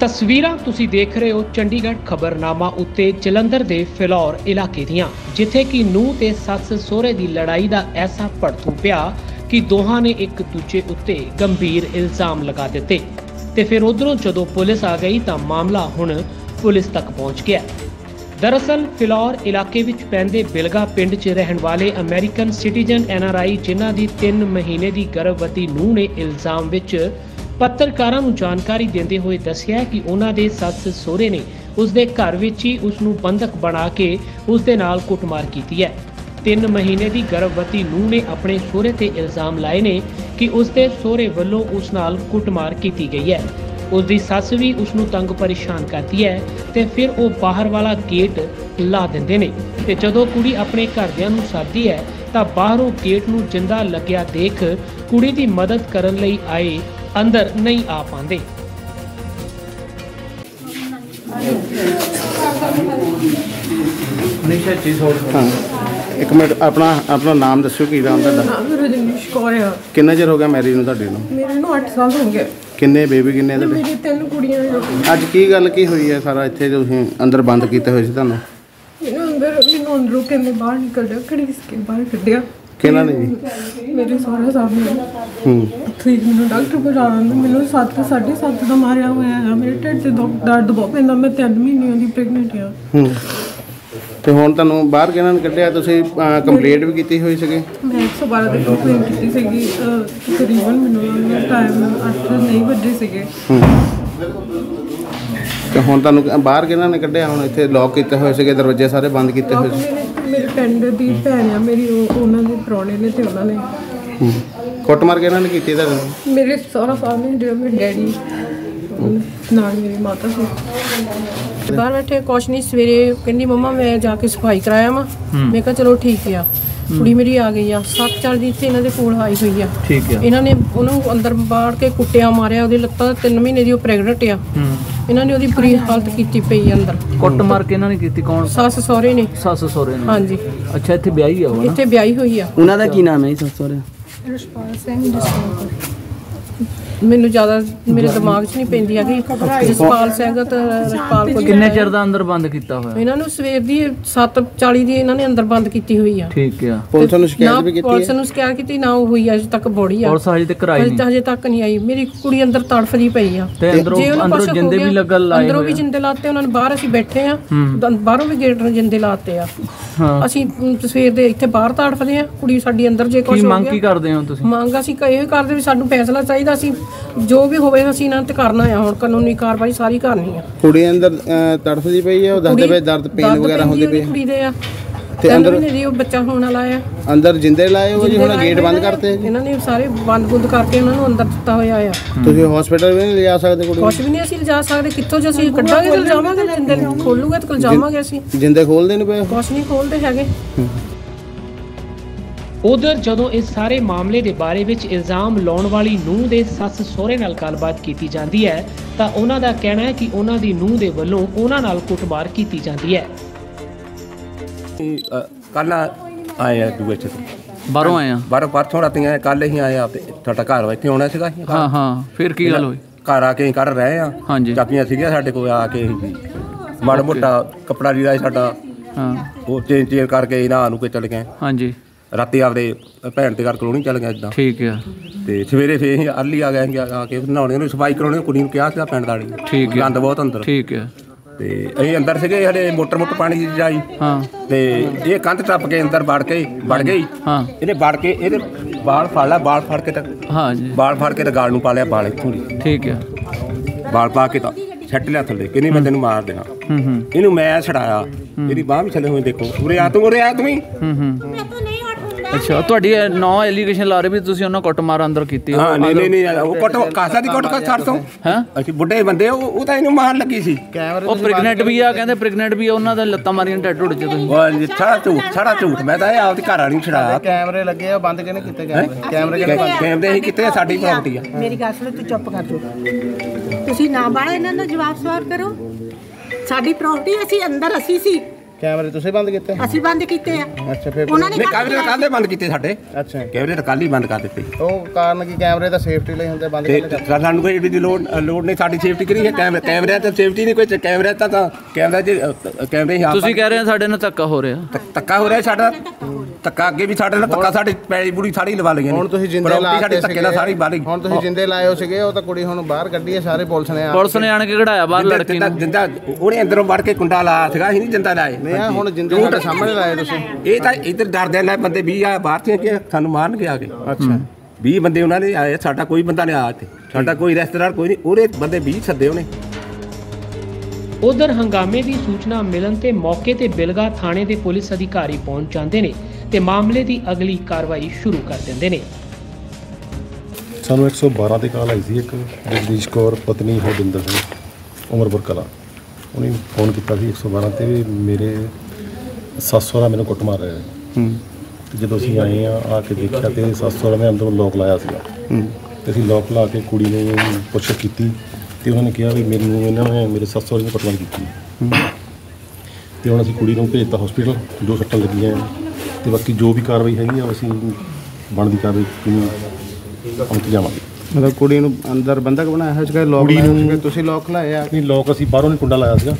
ਤਸਵੀਰਾਂ ਤੁਸੀਂ ਦੇਖ ਰਹੇ ਹੋ ਚੰਡੀਗੜ੍ਹ ਖਬਰਨਾਮਾ ਉੱਤੇ ਜਲੰਧਰ ਦੇ ਫਿਲੌਰ ਇਲਾਕੇ ਦੀਆਂ, ਜਿੱਥੇ ਕਿ ਨੂੰਹ ਤੇ ਸੱਸ ਸਹੁਰੇ ਦੀ ਲੜਾਈ ਦਾ ਐਸਾ ਭੜਥੂ ਪਿਆ ਕਿ ਦੋਹਾਂ ਨੇ ਇੱਕ ਦੂਜੇ ਉੱਤੇ ਗੰਭੀਰ ਇਲਜ਼ਾਮ ਲਗਾ ਦਿੱਤੇ। ਤੇ ਫਿਰ ਉਧਰੋਂ ਜਦੋਂ ਪੁਲਿਸ ਆ ਗਈ ਤਾਂ ਮਾਮਲਾ ਹੁਣ ਪੁਲਿਸ ਤੱਕ ਪਹੁੰਚ ਗਿਆ। ਦਰਅਸਲ, ਫਿਲੌਰ ਇਲਾਕੇ ਵਿੱਚ ਪੈਂਦੇ ਬਿਲਗਾ ਪਿੰਡ 'ਚ ਰਹਿਣ ਵਾਲੇ ਅਮਰੀਕਨ ਸਿਟੀਜ਼ਨ ਐਨਆਰਆਈ ਜਿਨ੍ਹਾਂ ਦੀ 3 ਮਹੀਨੇ ਦੀ ਗਰਭਵਤੀ ਨੂੰਹ ਨੇ ਇਲਜ਼ਾਮ ਵਿੱਚ ਪੱਤਰਕਾਰਾਂ ਨੂੰ ਜਾਣਕਾਰੀ ਦਿੰਦੇ ਹੋਏ ਦੱਸਿਆ ਕਿ ਉਹਨਾਂ ਦੇ ਸੱਸ ਸਹੁਰੇ ਨੇ ਉਸ ਦੇ ਘਰ ਵਿੱਚ ਹੀ ਉਸ ਨੂੰ ਬੰਧਕ ਬਣਾ ਕੇ ਉਸ ਦੇ ਨਾਲ ਕੁੱਟਮਾਰ ਕੀਤੀ ਹੈ। 3 ਮਹੀਨੇ ਦੀ ਗਰਭਵਤੀ ਨੂੰ ਨੇ ਆਪਣੇ ਸਹੁਰੇ ਤੇ ਇਲਜ਼ਾਮ ਲਾਏ ਨੇ ਕਿ ਉਸ ਦੇ ਸਹੁਰੇ ਵੱਲੋਂ ਉਸ ਨਾਲ ਕੁੱਟਮਾਰ ਕੀਤੀ ਗਈ ਹੈ। ਉਸ ਦੀ ਸੱਸ ਵੀ ਉਸ ਨੂੰ ਤੰਗ ਪਰੇਸ਼ਾਨ ਕਰਦੀ ਹੈ ਤੇ ਫਿਰ ਉਹ ਬਾਹਰ ਵਾਲਾ ਗੇਟ ਲਾ ਦਿੰਦੇ ਨੇ ਤੇ ਜਦੋਂ ਕੁੜੀ ਆਪਣੇ ਘਰਦਿਆਂ ਨੂੰ ਸੱਦਦੀ ਹੈ ਤਾਂ ਬਾਹਰੋਂ ਗੇਟ ਨੂੰ ਜਿੰਦਾ ਲੱਗਿਆ ਦੇਖ ਕੁੜੀ ਦੀ ਮਦਦ ਕਰਨ ਲਈ ਆਏ ਅੰਦਰ ਨਹੀਂ ਆ ਪਾਉਂਦੇ। ਨਿਸ਼ਾ ਚੀਜ਼ ਹੋਰ ਹਾਂ ਇੱਕ ਮਿੰਟ ਆਪਣਾ ਆਪਣਾ ਨਾਮ ਦੱਸਿਓ ਕੀ ਨਾਮ ਤੁਹਾਡਾ? ਨਾਮ ਰਜਨੀਸ਼ ਕੌਰ ਆ। ਕਿੰਨਾ ਚਿਰ ਹੋ ਗਿਆ ਮੈਰਿਜ ਨੂੰ ਤੁਹਾਡੇ ਨੂੰ? ਮੇਰੇ ਨੂੰ 8 ਸਾਲ ਹੋ ਗਏ। ਕਿੰਨੇ ਬੇਬੀ ਕਿੰਨੇ ਤੇ ਤੁਹਾਡੇ? ਮੇਰੀ ਤਿੰਨ ਕੁੜੀਆਂ ਆ। ਅੱਜ ਕੀ ਗੱਲ ਕੀ ਹੋਈ ਹੈ ਸਾਰਾ ਇੱਥੇ ਤੁਸੀਂ ਅੰਦਰ ਬੰਦ ਕੀਤੇ ਹੋਏ ਸੀ ਤੁਹਾਨੂੰ? ਮੈਨੂੰ ਅੰਦਰ ਮੈਨੂੰ ਅੰਦਰੋਂ ਕਹਿੰਦੇ ਬਾਹਰ ਨਿਕਲ ਜਾ ਖੜੀ ਕੇ ਬਾਹਰ ਕੱਢਿਆ। ਕਿਹਨਾਂ ਨੇ ਜੀ? ਮੇਰੇ ਸਹੁਰਾ ਸਾਹਿਬ ਨੇ ਹੂੰ ਹੀ ਮੈਨੂੰ ਡਾਕਟਰ ਕੋਲ ਜਾਣਾ ਮੈਨੂੰ 7 7.5 ਦਾ ਮਾਰਿਆ ਹੋਇਆ ਹੈ ਮੇਰੇ ਢਿੱਡ 'ਚ ਦੁੱਖ- ਦਰਦ ਬਹੁਤ ਪੈਂਦਾ। ਮੈਂ 3 ਮਹੀਨਿਆਂ ਦੀ ਪ੍ਰੈਗਨੈਂਟ ਆ ਹੂੰ। ਤੇ ਹੁਣ ਤੁਹਾਨੂੰ ਬਾਹਰ ਕਿਹਨਾਂ ਨੇ ਕੱਢਿਆ? ਤੁਸੀਂ ਕੰਪਲੀਟ ਵੀ ਕੀਤੀ ਹੋਈ ਸੀਗੀ? ਮੈਂ 112 ਦੀ ਕੰਪਲੇਂਟ ਕੀਤੀ ਸੀਗੀ। ਅਹ, ਤਕਰੀਬਨ ਮੈਨੂੰ ਟਾਈਮ 8 ਨਹੀਂ ਵੱਜੇ ਸੀਗੇ। ਹੂੰ। ਤੇ ਹੁਣ ਤੁਹਾਨੂੰ ਬਾਹਰ ਕਿਹਨਾਂ ਨੇ ਕੱਢਿਆ? ਹੁਣ ਇੱਥੇ ਲੌਕ ਕੀਤੇ ਹੋਏ ਸੀਗੇ ਦਰਵਾਜ਼ੇ ਸਾਰੇ ਬੰਦ ਕੀਤੇ ਹੋਏ ਸੀ। ਮੇਰੇ ਮੇਰੇ ਪਿੰਡ ਦੀ ਭੈਣ ਆ ਮੇਰੀ ਉਹ ਉਹਨਾਂ ਦੇ ਪ੍ਰਾਹੁਣੇ ਨੇ ਤੇ ਉਹਨਾਂ ਨੇ। ਹੂੰ। ਕੁੱਟਮਾਰ ਕਿਹਨਾਂ ਨੇ ਕੀਤੀ ਤੁਹਾਨੂੰ ਮੇਰੇ ਸਹੁਰਾ ਸਾਹਿਬ ਨੇ ਜਿਹੜਾ ਮੇਰੇ ਡੈਡੀ ਨਾਲ ਮੇਰੀ ਮਾਤਾ ਸੀ। ਬਾਹਰ ਬੈਠੇ ਕੁਛ ਨਹੀਂ ਸਵੇਰੇ ਕਹਿੰਦੀ ਮੰਮਾ ਮੈਂ ਜਾ ਕੇ ਸਫ਼ਾਈ ਕਰਾਇਆ ਵਾਂ। ਮੈਂ ਕਿਹਾ ਚਲੋ ਠੀਕ ਆ। ਕੁੜੀ ਮੇਰੀ ਆ ਗਈ ਆ। ਸੱਤ ਚਾਰ ਦਿਨ ਤੇ ਇਹਨਾਂ ਦੇ ਕੋਲ ਆਈ ਹੋਈ ਆ। ਠੀਕ ਆ। ਇਹਨਾਂ ਨੇ ਉਹਨੂੰ ਅੰਦਰ ਬਾੜ ਕੇ ਕੁੱਟਿਆ ਮਾਰਿਆ ਉਹਦੀ ਲੱਤਾਂ ਤਿੰਨ ਮਹੀਨੇ ਦੀ ਉਹ ਪ੍ਰੈਗਨੈਂਟ ਆ। ਹੂੰ। ਇਹਨਾਂ ਨੇ ਉਹਦੀ ਬੁਰੀ ਹਾਲਤ ਕੀਤੀ ਪਈ ਅੰਦਰ। ਕੁੱਟ ਮਾਰ ਕੇ ਇਹਨਾਂ ਨੇ ਕੀਤੀ ਕੌਣ? ਸੱਸ ਸਹੁਰੇ ਨੇ। ਸੱਸ ਸਹੁਰੇ ਨੇ। ਹਾਂਜੀ। ਅੱਛਾ ਇੱਥੇ ਵਿਆਹੀ ਆ ਉਹ ਨਾ? ਇੱਥੇ ਵਿਆਹੀ ਹੋਈ ਆ। ਉਹਨਾਂ ਦਾ ਕੀ ਨਾਮ ਹੈ ਸੱਸ ਸਹੁਰੇ ਰਸ਼ਪਾਲ ਸਿੰਘ ਮੈਨੂੰ ਜ਼ਿਆਦਾ ਮੇਰੇ ਦਿਮਾਗ 'ਚ ਨਹੀਂ ਪੈਂਦੀ ਹੈਗੀ। ਜਸਪਾਲ ਸਿੰਘ ਤੇ ਰਸ਼ਪਾਲ ਕੋਲ ਕਿੰਨੇ ਚਿਰ ਦਾ ਅੰਦਰ ਬੰਦ ਕੀਤਾ ਹੋਇਆ? ਇਹਨਾਂ ਨੂੰ ਸਵੇਰ ਦੀ 7:40 ਦੀ ਇਹਨਾਂ ਨੇ ਅੰਦਰ ਬੰਦ ਕੀਤੀ ਹੋਈ ਆ। ਠੀਕ ਆ। ਪੁਲਿਸ ਨੂੰ ਸ਼ਿਕਾਇਤ ਵੀ ਕੀਤੀ ਪੁਲਿਸ ਨੂੰ ਸ਼ਿਕਾਇਤ ਕੀਤੀ ਨਾ ਉਹ ਹੋਈ ਅਜੇ ਤੱਕ ਬੋੜੀ ਆ। ਪੁਲਿਸ ਹਜੇ ਤੱਕ ਆਈ ਅਜੇ ਨਹੀਂ। ਹਜੇ ਤੱਕ ਨਹੀਂ ਆਈ। ਮੇਰੀ ਕੁੜੀ ਅੰਦਰ ਤੜਫਦੀ ਪਈ ਆ। ਤੇ ਅੰਦਰੋਂ ਅੰਦਰੋਂ ਜਿੰਦੇ ਵੀ ਲੱਗਣ ਲਾਏ ਅੰਦਰੋਂ ਵੀ। ਜਿੰਦੇ ਲਾਤੇ ਉਹਨਾਂ ਨੇ ਬਾਹਰ ਅਸੀਂ ਬੈਠੇ ਆ। ਬਾਹਰੋਂ ਵੀ ਗੇਟ ਨੂੰ ਜਿੰਦੇ ਲਾਤੇ ਆ। ਅਸੀਂ ਸਵੇਰ ਦੇ ਇੱਥੇ ਬਾਹਰ ਤੜਫਦੇ ਆ। ਕੁੜੀ ਸਾਡੀ ਅੰਦਰ ਜੇ ਕੁਝ ਹੋ ਮੰਗ ਕੀ ਕਰਦੇ ਹੋ ਤੁਸੀਂ? ਮੰਗ ਅਸੀਂ ਕ- ਇਹ ਕਰਦੇ ਵੀ ਸਾਨੂੰ ਫੈਸਲਾ ਚਾਹੀਦਾ ਸੀ। ਜੋ ਵੀ ਹੋਵੇ ਅਸੀਂ ਇਹਨਾਂ ਤੇ ਕਰਨਾ ਆ। ਹੁਣ ਕਾਨੂੰਨੀ ਕਾਰਵਾਈ ਸਾਰੀ ਕਰਨੀ ਆ। ਕੁੜੀ ਅੰਦਰ ਅਹ, ਤੜਫਦੀ ਪਈ ਹੈ ਉਹ ਦੱਸਦੇ ਪਏ ਦਰਦ ਪੇਨ ਵਗੈਰਾ ਹੁੰਦੀ ਪਈ ਕੁੜੀ ਦੇ ਆ। ਤੇ ਅੰਦਰ- ਅੰਦਰ ਉਹ ਬੱਚਾ ਹੋਣ ਵਾਲਾ ਆ। ਅੰਦਰ ਜਿੰਦੇ ਲਾਏ ਹੋ ਜੀ ਹੁਣ ਜਿੰਦੇ ਗੇਟ ਲਾਏ ਬੰਦ ਹੋਏ ਨੇ, ਕਰਤੇ ਜੀ? ਇਹਨਾਂ ਨੇ ਸਾਰੇ ਬੰਦ ਬੁੰਦ ਕਰਕੇ ਉਹਨਾਂ ਨੂੰ ਅੰਦਰ ਦਿੱਤਾ ਹੋਇਆ ਆ। ਤੁਸੀਂ ਹਸਪੀਟਲ ਵੀ ਨਹੀਂ ਲਿਜਾ ਸਕਦੇ ਕੁੜੀ ਨੂੰ? ਕੁਛ ਵੀ ਨਹੀਂ ਅਸੀਂ ਲਿਜਾ ਸਕਦੇ ਕਿੱਥੋਂ ਜੇ ਅਸੀਂ ਕੱਢਾਂਗੇ ਤੇ ਜਾਵਾਂਗੇ ਜਿੰਦੇ ਖੋਲੂਗੇ ਤੇ ਜਾਵਾਂਗੇ ਅਸੀਂ। ਜਿੰਦੇ ਖੋਲਦੇ ਨਹੀਂ ਪਏ? ਕੁਛ ਨਹੀਂ ਖੋਲਦੇ ਹੈਗੇ। ਉਧਰ ਜਦੋਂ ਇਸ ਸਾਰੇ ਮਾਮਲੇ ਦੇ ਬਾਰੇ ਵਿੱਚ ਇਲਜ਼ਾਮ ਲਾਉਣ ਵਾਲੀ ਨੂੰਹ ਦੇ ਸੱਸ ਸਹੁਰੇ ਨਾਲ ਗੱਲਬਾਤ ਕੀਤੀ ਜਾਂਦੀ ਹੈ ਤਾਂ ਉਹਨਾਂ ਦਾ ਕਹਿਣਾ ਹੈ ਕਿ ਉਹਨਾਂ ਦੀ ਨੂੰਹ ਦੇ ਵੱਲੋਂ ਉਹਨਾਂ ਨਾਲ ਕੁੱਟਮਾਰ ਕੀਤੀ ਜਾਂਦੀ ਹੈ। ਕੱਲ ਆਏ ਆ ਦੂਏ ਚ ਬਾਹਰੋਂ ਆਏ ਆ? ਬਾਹਰੋਂ ਪਰਸੋਂ ਰਾਤੀਆਂ ਕੱਲ ਹੀ ਆਏ ਆ ਤੇ ਤੁਹਾਡਾ ਘਰ ਇੱਥੇ ਆਉਣਾ ਸੀਗਾ ਅਸੀਂ। ਹਾਂ ਹਾਂ। ਫਿਰ ਕੀ ਗੱਲ ਹੋਈ? ਘਰ ਆ ਕੇ ਅਸੀਂ ਕਰ ਰਹੇ ਆ। ਹਾਂਜੀ। ਚਾਪੀਆਂ ਸੀਗੀਆਂ ਸਾਡੇ ਕੋਲ ਆ ਕੇ ਅਸੀਂ। ਮਾੜਾ ਮੋਟਾ ਕਪੜਾ ਲੀੜਾ ਸੀ ਸਾਡਾ। ਹਾਂ। ਉਹ ਚੇਂਜ ਚੇਂਜ ਕਰਕੇ ਇਹਨਾਂ ਨੂੰ ਕੇ ਚਲੇ ਗਏ। ਹਾਂਜੀ। ਰਾਤੀ ਆਪਦੇ ਭੈਣ ਦੇ ਘਰ ਕਲੋਨੀ ਚਲ ਗਏ ਇਦਾਂ ਠੀਕ ਆ। ਤੇ ਸਵੇਰੇ ਫੇਰ ਅਸੀਂ ਅਰਲੀ ਆ ਗਏ ਅਸੀਂ ਆ ਕੇ ਨਹਾਉਣੇ ਨੂੰ ਸਫ਼ਾਈ ਕਰਾਉਣੇ ਕੁੜੀ ਨੂੰ ਕਿਹਾ ਸੀਗਾ ਪਿੰਡ ਵਾਲੀ ਠੀਕ ਹੈ। ਗੰਦ ਬਹੁਤ ਅੰਦਰ। ਠੀਕ ਆ। ਤੇ ਅਸੀਂ ਅੰਦਰ ਸੀਗੇ ਸਾਡੇ ਮੋਟਰ ਮੋਟਰ ਪਾਣੀ ਦੀ ਜਾਈ ਹਾਂ। ਤੇ ਇਹ ਕੰਧ ਟੱਪ ਕੇ ਅੰਦਰ ਵੜ ਕੇ ਵੜ ਗਈ। ਹਾਂ। ਇਹਨੇ ਵੜ ਕੇ ਇਹਦੇ ਬਾਲ ਫੜ ਲਿਆ ਬਾਲ ਫੜ ਕੇ ਤਾਂ ਹਾਂ ਜੀ। ਬਾਲ ਫੜ ਕੇ ਤਾਂ ਗਾਲ ਨੂੰ ਪਾ ਲਿਆ ਬਾਲ ਇੱਥੋਂ ਦੀ। ਠੀਕ ਆ ਬਾਲ ਪਾ ਕੇ ਤਾਂ ਛੱਟ ਲਿਆ ਥੱਲੇ ਕਿ ਨਹੀਂ ਮੈਂ ਤੈਨੂੰ ਮਾਰ ਦੇਣਾ। ਹੂੰ ਹੂੰ। ਇਹਨੂੰ ਮੈਂ ਛਡਾਇਆ। ਇਹਦੀ ਬਾਹ ਵੀ ਛੱਲੇ ਹੋਏ ਦੇਖੋ। ਉਰੇ ਆ ਤੂੰ ਉਰੇ ਆ ਤੂੰ ਹੂੰ ਹੂੰ। ਅੱਛਾ ਤੁਹਾਡੀ ਨੌ ਐਲੀਗੇਸ਼ਨ ਲਾ ਰਹੇ ਵੀ ਤੁਸੀਂ ਉਹਨਾਂ ਕੁੱਟ ਮਾਰ ਅੰਦਰ ਕੀਤੀ ਹਾਂ ਨਹੀਂ ਨਹੀਂ ਨਹੀਂ ਉਹ ਕੁੱਟ ਕਾਸਾ ਦੀ ਕੁੱਟ ਕਾ ਛੱਡ ਤੋਂ ਹੈ? ਅਸੀਂ ਬੁੱਢੇ ਬੰਦੇ ਉਹ ਉਹ ਤਾਂ ਇਹਨੂੰ ਮਾਰਨ ਲੱਗੀ ਸੀ। ਉਹ ਪ੍ਰੈਗਨੈਂਟ ਵੀ ਆ ਕਹਿੰਦੇ ਪ੍ਰੈਗਨੈਂਟ ਵੀ ਆ ਉਹਨਾਂ ਦਾ ਲੱਤਾਂ ਮਾਰੀਆਂ ਟੈਟੂ ਢੁੱਡ ਚ ਤੁਸੀਂ ਉਹ ਛੜਾ ਝੂਠ ਛੜਾ ਝੂਠ ਮੈਂ ਤਾਂ ਇਹ ਆਪਦੀ ਘਰ ਵਾਲੀ ਨੂੰ ਛਡਾਇਆ ਕੈਮਰੇ ਲੱਗੇ ਆ ਬੰਦ ਕਿਹਨੇ ਕੀਤੇ ਕੈਮਰੇ? ਕੈਮਰੇ ਕਹਿੰਦੇ ਅਸੀਂ ਕਿਤੇ? ਸਾਡੀ ਪ੍ਰਾਪਰਟੀ ਆ। ਮੇਰੀ ਗੱਲ ਸੁਣੋ ਤੂੰ ਚੁੱਪ ਕਰ ਜੋ ਤੁਸੀਂ ਨਾ ਬਾੜਾ ਇਹਨਾਂ ਦਾ ਜਵਾਬ ਸਵਾਲ ਕਰੋ। ਸਾਡੀ ਪ੍ਰਾਪਰਟੀ ਅਸੀਂ ਅੰਦਰ ਅਸੀਂ ਸੀ। ਕੈਮਰੇ ਤੁਸੀਂ ਬੰਦ ਕੀਤੇ? ਅਸੀਂ ਬੰਦ ਕੀਤੇ ਆ। ਅੱਛਾ ਫਿਰ ਉਹਨਾਂ ਨੇ ਨਹੀਂ ਕੈਮਰੇ ਤਾਂ ਕੱਲ੍ਹ ਦੇ ਬੰਦ ਕੀਤੇ ਸਾਡੇ। ਅੱਛਾ। ਕੈਮਰੇ ਤਾਂ ਕੱਲ੍ਹ ਹੀ ਬੰਦ ਕਰ ਦਿੱਤੇ। ਉਹ ਕਾਰਨ ਕੀ ਕੈਮਰੇ ਤਾਂ ਸੇਫਟੀ ਲਈ ਹੁੰਦੇ ਬੰਦ ਤੇ ਕਿਉਂ ਸਾਨੂੰ ਕੋਈ ਇਹਦੀ ਲੋੜ ਲੋੜ ਨਹੀਂ ਸਾਡੀ ਸੇਫਟੀ ਕਰੀ ਹੈ। ਕੈਮਰੇ ਕੈਮਰੇ ਤਾਂ ਸੇਫਟੀ ਨਹੀਂ ਕੋਈ ਕੈਮਰੇ ਤਾਂ ਤਾਂ ਕੈਮਰਾ ਜੀ ਕੈਮਰੇ ਹੀ ਤੁਸੀਂ ਕਹਿ ਰਹੇ ਹੋ ਸਾਡੇ ਨਾਲ ਧੱਕਾ ਹੋ ਰਿਹਾ। ਧੱਕਾ ਹੋ ਰਿਹਾ ਸਾਡਾ? ਧੱਕਾ ਅੱਗੇ ਵੀ ਸਾਡੇ ਨਾਲ ਧੱਕਾ ਸਾਡੀ ਪੈੜੀ ਬੁੜੀ ਸਾਰੀ ਲਵਾ ਲਈਆਂ ਹੁਣ ਤੁਸੀਂ ਜਿੰਦੇ ਲਾ ਸਾਡੀ ਧੱਕੇ ਨਾਲ ਸਾਰੀ ਬਾਰੀ ਹੁਣ ਤੁਸੀਂ ਜਿੰਦੇ ਲਾਏ ਹੋ ਸੀਗੇ ਉਹ ਤਾਂ ਕੁੜੀ ਹੁਣ ਬਾਹਰ ਕੱਢੀ ਹੈ ਸਾਰੇ ਪੁਲਿਸ ਨੇ ਆ ਪੁਲਿਸ ਨੇ ਆਣ ਕੇ ਕਢਾਇਆ ਬਾਹਰ ਲੜਕੀ ਨੂੰ। ਜਿੰਦਾ ਉਹਨੇ ਅੰਦਰੋਂ ਵੜ ਕੇ ਕੁੰਡਾ ਲਾਇਆ ਸੀਗਾ ਅਸੀਂ ਨਹੀਂ ਜਿੰਦਾ ਲਾਏ। ਨਹੀਂ ਆ ਹੁਣ ਜਿੰਦੇ ਸਾਡੇ ਸਾਹਮਣੇ ਲਾਏ ਤੁਸੀਂ। ਇਹ ਤਾਂ ਇੱਧਰ ਡਰਦੇ ਨੇ ਬੰਦੇ 20 ਆ ਬਾਹਰ ਤੇ ਕਿ ਸਾਨੂੰ ਮਾਰਨਗੇ ਆ ਕੇ। ਅੱਛਾ। 20 ਬੰਦੇ ਉਹਨਾਂ ਨੇ ਆਏ ਸਾਡਾ ਕੋਈ ਬੰਦਾ ਨਹੀਂ ਆਇਆ ਇੱਥੇ। ਸਾਡਾ ਕੋਈ ਰਿਸ਼ਤੇਦਾਰ ਕੋਈ ਨਹੀਂ। ਉਹਦੇ ਬੰਦੇ 20 ਸੱਦੇ ਉਹਨੇ। ਉਧਰ ਹੰਗਾਮੇ ਦੀ ਸੂਚਨਾ ਮਿਲਣ ਤੇ ਮੌਕੇ ਤੇ ਬਿਲਗਾ ਥਾਣੇ ਦੇ ਪੁਲਿਸ ਅਧਿਕਾਰੀ ਪਹੁੰਚ ਜਾਂਦੇ ਨੇ। ਤੇ ਮਾਮਲੇ ਦੀ ਅਗਲੀ ਕਾਰਵਾਈ ਸ਼ੁਰੂ ਕਰ ਦਿੰਦੇ ਨੇ। ਸਾਨੂੰ 112 ਤੇ ਕਾਲ ਆਈ ਸੀ ਇੱਕ ਜਗਦੀਸ਼ ਕੌਰ ਪਤਨੀ ਹਰਜਿੰਦਰ ਸਿੰਘ ਉਮਰਪੁਰ ਕਲਾ। ਉਹਨੇ ਫੋਨ ਕੀਤਾ ਸੀ 112 ਤੇ ਵੀ ਮੇਰੇ ਸੱਸ ਸਹੁਰਾ ਮੈਨੂੰ ਕੁੱਟ ਮਾਰ ਰਿਹਾ ਹੈ। ਤੇ ਜਦੋਂ ਅਸੀਂ ਆਏ ਆ ਆ ਕੇ ਦੇਖਿਆ ਤੇ ਸੱਸ ਸਹੁਰਾ ਨੇ ਅੰਦਰੋਂ ਲੋਕ ਲਾਇਆ ਸੀਗਾ। ਤੇ ਅਸੀਂ ਲੋਕ ਲਾ ਕੇ ਕੁੜੀ ਨੇ ਪੁੱਛ ਕੀਤੀ ਤੇ ਉਹਨਾਂ ਨੇ ਕਿਹਾ ਵੀ ਮੈਨੂੰ ਇਹਨਾਂ ਨੇ ਮੇਰੇ ਸੱਸ ਸਹੁਰੇ ਨੇ ਕੁੱਟਮਾਰ ਕੀਤੀ। ਤੇ ਹੁਣ ਅਸੀਂ ਕੁੜੀ ਨੂੰ ਭੇਜਤਾ ਹਸਪੀਟਲ ਜੋ ਸੱਟਾਂ ਲੱਗੀਆਂ। ਆ ਤੇ ਬਾਕੀ ਜੋ ਵੀ ਕਾਰਵਾਈ ਹੈਗੀ ਆ ਅਸੀਂ ਬਣਦੀ ਕਾਰਵਾਈ ਨੂੰ ਅਮਲ ਜਾਵਾਂਗੇ। ਮਤਲਬ ਕੁੜੀ ਨੂੰ ਅੰਦਰ ਬੰਦਕ ਬਣਾਇਆ ਹੋਇਆ ਸੀਗਾ? ਲੋਕ ਕੁੜੀ ਨੂੰ- ਸੀਗੇ? ਤੁਸੀਂ ਲੋਕ ਲਾਏ ਆ ਨਹੀਂ ਲੋਕ ਅਸੀਂ ਬਾਹਰੋਂ ਨਹੀਂ ਕੁੰਡਾ ਲਾਇਆ ਸੀਗਾ।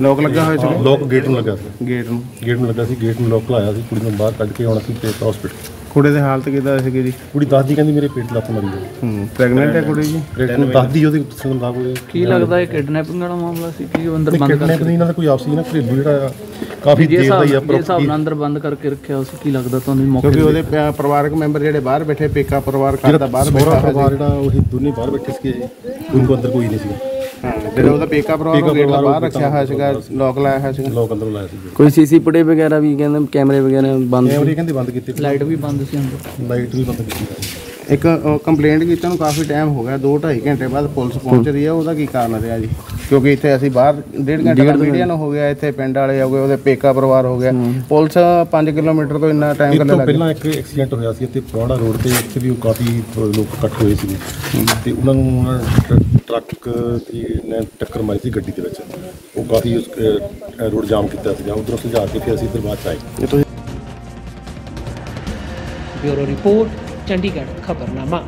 ਲੋਕ ਲੱਗਾ ਹੋਇਆ ਸੀਗਾ? ਲੋਕ ਗੇਟ ਨੂੰ ਲੱਗਾ ਸੀ। ਗੇਟ ਨੂੰ? ਗੇਟ ਨੂੰ ਲੱਗਾ ਸੀ ਗੇਟ ਨੂੰ ਲੋਕ ਲਾਇਆ ਸੀ। ਕੁੜੀ ਨੂੰ ਬਾਹਰ ਕੱਢ ਕੇ ਹੁਣ ਅਸੀਂ ਭੇਜਤਾ ਹਸਪੀਟਲ ਕੁੜੀ ਦੀ ਹਾਲਤ ਕਿਦਾਂ ਸੀਗੀ ਜੀ? ਕੁੜੀ ਦੱਸਦੀ ਕਹਿੰਦੀ ਮੇਰੇ ਪੇਟ ਲੱਤ ਮਰੀ ਹੈ ਹੂੰ। ਪ੍ਰੈਗਨੈਂਟ ਹੈ ਕੁੜੀ ਜੀ? ਨੂੰ ਦੱਸਦੀ ਉਹਦੇ ਸੰਗ ਲੱਗ ਹੋਏ ਕੀ ਲੱਗਦਾ ਇਹ ਕਿਡਨੈਪਿੰਗ ਵਾਲਾ ਮਾਮਲਾ ਸੀ? ਕਿ ਉਹ ਅੰਦਰ ਬੰਦ ਕਰਕੇ ਨਹੀਂ ਇਹਨਾਂ ਦਾ ਕੋਈ ਆਪਸੀ ਨਾ ਘਰੇਲੂ ਜਿਹੜਾ ਆ। ਕਾਫੀ ਦੇਰ ਦਾ ਹੀ ਆ ਜੇ ਹਿਸਾਬ ਨਾਲ ਅੰਦਰ ਬੰਦ ਕਰਕੇ ਰੱਖਿਆ ਉਸ ਕੀ ਲੱਗਦਾ ਤੁਹਾਨੂੰ ਮੌਕੇ ਕਿਉਂਕਿ ਉਹਦੇ ਪ- ਪਰਿਵਾਰਕ ਮੈਂਬਰ ਜਿਹੜੇ ਬਾਹਰ ਬੈਠੇ ਪੇਕਾ ਪਰਿਵਾਰ ਜਿਹੜਾ ਕਰਦਾ ਬਾਹਰ ਸਹੁਰਾ ਬੈਠਾ ਪਰਿਵਾਰ ਹੋਇਆ ਜਿਹੜਾ ਉਹੀ ਦੋਨੇ ਬਾਹਰ ਬੈਠੇ ਸੀਗੇ ਕੋਈ ਕੋ ਅੰਦਰ ਕੋਈ ਨਹੀਂ ਸੀ ਹਾਂ ਜਿਹੜਾ ਉਹਦਾ ਪੇਕਾ ਪਰਿਵਾਰ ਉਹ ਗੇਟ ਦਾ ਪਰਿਵਾਰ ਬਾਹਰ ਰੱਖਿਆ ਹੋਇਆ ਸੀਗਾ ਲੋਕ ਲਾਇਆ ਹੋਇਆ ਸੀਗਾ। ਲੋਕ ਅੰਦਰ ਲਾਇਆ ਸੀ ਕੋਈ ਸੀਸੀ ਫੁਟੇਜ ਵਗੈਰਾ ਵੀ ਕਹਿੰਦੇ ਕੈਮਰੇ ਵਗੈਰਾ ਬੰਦ ਕੈਮਰੇ ਕਹਿੰਦੇ ਬੰਦ ਕੀਤੇ। ਲਾਈਟ ਵੀ ਬੰਦ ਸੀ ਅੰਦਰ। ਲਾਈਟ ਵੀ ਬੰਦ ਕੀਤੀ। ਇੱਕ ਕੰਪਲੇਂਟ ਕੀਤੀ ਨੂੰ ਕਾਫੀ ਟਾਈਮ ਹੋ ਗਿਆ 2 2.5 ਘੰਟੇ ਬਾਅਦ ਪੁਲਿਸ ਪਹੁੰਚ ਰਹੀ ਹੈ ਉਹਦਾ ਕੀ ਕਾਰਨ ਰਿਹਾ ਜੀ? ਕਿਉਂਕਿ ਇੱਥੇ ਅਸੀਂ ਬਾਹਰ ਡੇਢ ਘੰਟੇ ਦਾ ਮੀਡੀਆ ਨੂੰ ਹੋ ਗਿਆ ਇੱਥੇ ਪਿੰਡ ਵਾਲੇ ਹੋ ਗਏ ਉਹਦੇ ਪੇਕਾ ਪਰਿਵਾਰ ਹੋ ਗਿਆ। ਪੁਲਿਸ 5 ਕਿਲੋਮੀਟਰ ਤੋਂ ਇੰਨਾ ਟਾਈਮ ਤੋਂ ਲੱਗ ਪਹਿਲਾਂ ਇੱਕ ਐਕਸੀਡੈਂਟ ਹੋਇਆ ਸੀ ਇੱਥੇ ਪਰੌੜਾ ਰੋਡ ਤੇ ਇੱਥੇ ਵੀ ਉਹ ਕਾਫੀ ਲੋਕ ਇਕੱਠ ਹੋਏ ਸੀ ਤੇ ਉਹਨਾਂ ਨੂੰ ਟਰੱਕ ਦੀ ਨੇ ਟੱਕਰ ਮਾਰੀ ਸੀ ਗੱਡੀ ਦੇ ਵਿੱਚ। ਉਹ ਕਾਫੀ ਰੋਡ ਜਾਮ ਕੀਤਾ ਸੀਗਾ ਉਧਰੋਂ ਸੁਝਾ ਕੇ ਫਿਰ ਅਸੀਂ ਇੱਧਰ ਬਾਅਦ ਚ ਆਏ। Bureau report Chandigarh ਖਬਰਨਾਮਾ।